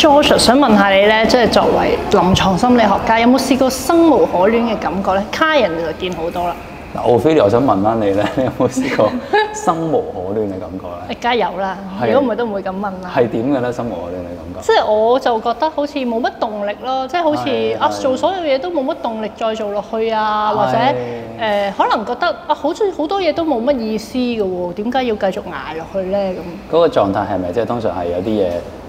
George 想問下你咧，即係作為臨床心理學家，有冇試過生無可戀嘅感覺咧？卡人就見好多啦，嗱，奧菲利，我想問翻你咧，你 有冇試過生無可戀嘅感覺咧？梗係有啦。如果唔係都唔會咁問啦。係點嘅咧？生無可戀嘅感覺？即係我就覺得好似冇乜動力咯，即係好似啊做所有嘢都冇乜動力再做落去啊，或者誒、呃可能覺得啊好似好多嘢都冇乜意思嘅喎，點解要繼續捱落去咧咁？嗰個狀態係咪即係通常係有啲嘢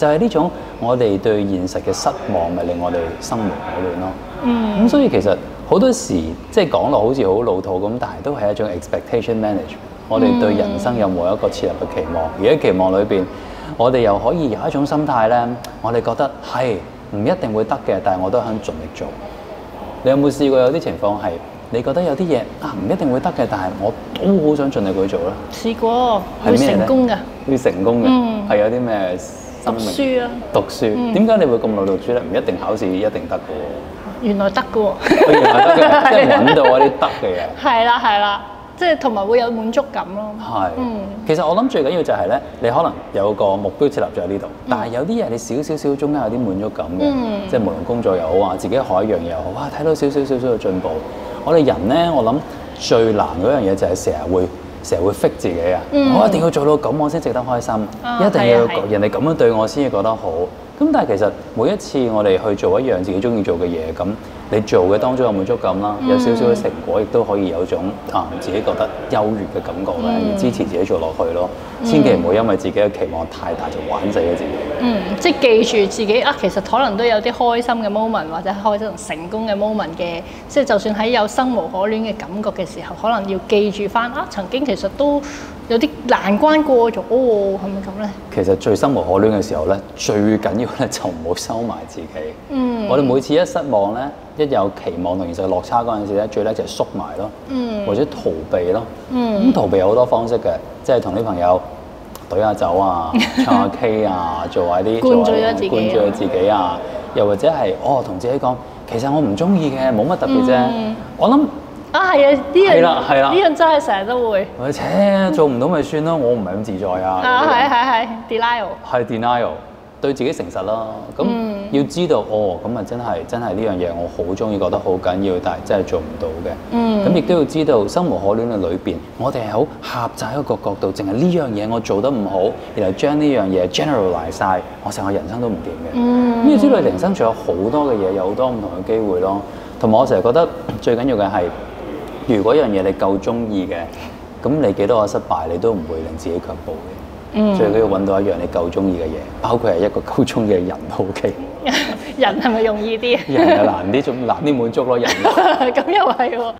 就係呢種我哋對現實嘅失望，咪令我哋生無可戀咯。嗯咁所以其實好多時即係講落好似好老土咁，但係都係一種 expectation management。我哋對人生有冇一個設立嘅期望？而喺期望裏邊，我哋又可以有一種心態咧，我哋覺得係唔一定會得嘅，但係我都肯盡力做。你有冇試過有啲情況係你覺得有啲嘢啊唔一定會得嘅，但係我都好想盡力去做咧？試過會成功㗎，會成功嘅，嗯係有啲咩讀生命？書啊，讀書嗯點解你會咁努力讀書咧？唔一定考試一定得嘅原來得㗎喎。喎，原來得嘅，即係揾到嗰啲得嘅嘢。係啦係啦，即係同埋會有滿足感咯。係，嗯其實我諗最緊要就係咧，你可能有個目標設立咗喺呢度，但係有啲嘢你少少少中間有啲滿足感嘅，嗯即係無論工作又好啊，自己學一樣嘢又好，哇睇到少少少少嘅進步。我哋人咧，我諗最難嗰樣嘢就係成日會成日會 fit 自己啊！嗯我一定要做到咁，我先值得開心，啊一定要人哋咁樣對我先至覺得好。咁但係其實每一次我哋去做一樣自己中意做嘅嘢，咁你做嘅當中有滿足感啦，有少少嘅成果，亦都可以有種啊自己覺得優越嘅感覺咧，支持自己做落去咯。千祈唔好因為自己嘅期望太大就玩死咗自己。嗯，即係記住自己啊，其實可能都有啲開心嘅 moment 或者開心成功嘅 moment 嘅，即係就算喺有生無可戀嘅感覺嘅時候，可能要記住翻啊，曾經其實都有啲難關過咗喎，係咪咁咧？其實最生無可戀嘅時候咧，最緊要咧就唔好收埋自己。嗯我哋每次一失望咧，一有期望同現實落差嗰陣時咧，最叻就係縮埋咯，嗯或者逃避咯。嗯咁、嗯逃避有好多方式嘅，即係同啲朋友懟下酒啊、唱下 K 啊、做下啲灌醉咗自己啊灌醉咗自己啊，又或者係哦同自己講，其實我唔中意嘅，冇乜特別啫。嗯我諗啊，係啊，呢樣係啦係啦呢樣真係成日都會我且做唔到咪算咯，我唔係咁自在啊。啊，係係係 denial。係 denial，對自己誠實啦。咁、嗯要知道，哦，咁啊真係真係呢樣嘢我好中意，覺得好緊要，但係真係做唔到嘅。嗯咁亦都要知道，生無可戀嘅裏邊，我哋係好狹窄一個角度，淨係呢樣嘢我做得唔好，然後將呢樣嘢 generalize 晒，我成個人生都唔掂嘅。嗯咁要知道人生仲有好多嘅嘢，有好多唔同嘅機會咯。同埋我成日覺得最緊要嘅係，如果一樣嘢你夠中意嘅，咁你幾多個失敗，你都唔會令自己卻步嘅。嗯最緊要揾到一樣你夠中意嘅嘢，包括係一個夠中意嘅人都 OK。人係咪容易啲？人係難啲，仲難啲滿足咯，人。咁又係喎。